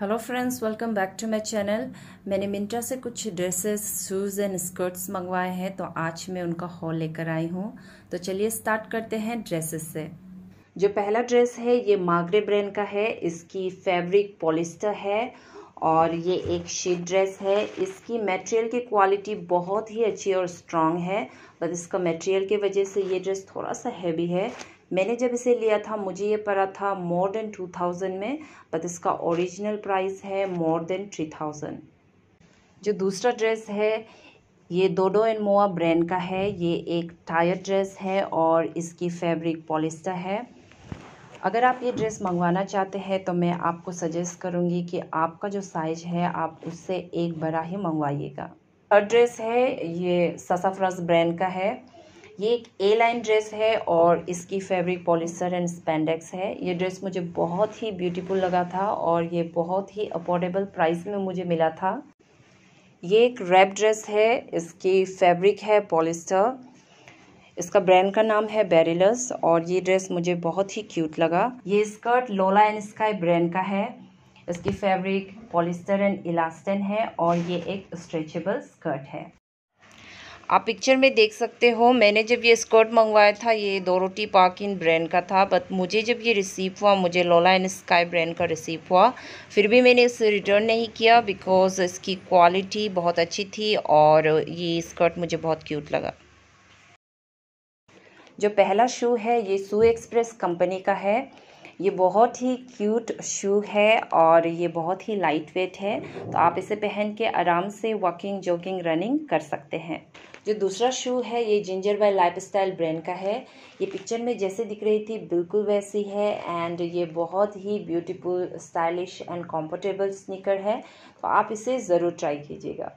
Hello friends welcome back to my channel मैंने मिंट्रा से कुछ ड्रेसेस शूज़ एंड स्कर्ट्स मंगवाए हैं तो आज मैं उनका हॉल लेकर आई हूँ। तो चलिए स्टार्ट करते हैं ड्रेसेस से। जो पहला ड्रेस है, ये मागरे ब्रांड का है। इसकी फैब्रिक पॉलिस्टर है और ये एक शीट ड्रेस है। इसकी मटेरियल की क्वालिटी बहुत ही अच्छी और स्ट्रांग है। बट इसका मटेरियल की वजह से ये ड्रेस थोड़ा सा हैवी है। मैंने जब इसे लिया था, मुझे ये पड़ा था मोर देन टू थाउज़ेंड में। बट इसका ओरिजिनल प्राइस है मोर देन थ्री थाउज़ेंड जो दूसरा ड्रेस है, ये डोडो एंड मोआ ब्रांड का है। ये एक टायर ड्रेस है और इसकी फैब्रिक पॉलिस्टर है। अगर आप ये ड्रेस मंगवाना चाहते हैं तो मैं आपको सजेस्ट करूँगी कि आपका जो साइज़ है, आप उससे एक बड़ा ही मंगवाइएगा। थर्ड ड्रेस है, ये ससाफ्रस ब्रांड का है। ये एक ए लाइन ड्रेस है और इसकी फैब्रिक पॉलिस्टर एंड स्पेंडेक्स है। ये ड्रेस मुझे बहुत ही ब्यूटीफुल लगा था और ये बहुत ही अफोर्डेबल प्राइस में मुझे मिला था। ये एक रैप ड्रेस है, इसकी फैब्रिक है पॉलिस्टर इसका ब्रांड का नाम है बेरिलस और ये ड्रेस मुझे बहुत ही क्यूट लगा। ये स्कर्ट लोला एंड स्काई ब्रांड का है। इसकी फैब्रिक पॉलिस्टर एंड इलास्टन है और ये एक स्ट्रेचेबल स्कर्ट है। आप पिक्चर में देख सकते हो, मैंने जब ये स्कर्ट मंगवाया था, ये दो रोटी पाकिन ब्रांड का था बट मुझे जब ये रिसीव हुआ, मुझे लोला एंड स्काई ब्रांड का रिसीव हुआ, फिर भी मैंने इसे रिटर्न नहीं किया बिकॉज़ इसकी क्वालिटी बहुत अच्छी थी और ये स्कर्ट मुझे बहुत क्यूट लगा। जो पहला शू है, ये सू एक्सप्रेस कंपनी का है। ये बहुत ही क्यूट शू है और ये बहुत ही लाइट वेट है। तो आप इसे पहन के आराम से वॉकिंग जॉगिंग रनिंग कर सकते हैं। जो दूसरा शू है, ये Ginger by Lifestyle brand का है। ये पिक्चर में जैसे दिख रही थी, बिल्कुल वैसी है एंड ये बहुत ही beautiful stylish and comfortable sneaker है। तो आप इसे ज़रूर ट्राई कीजिएगा।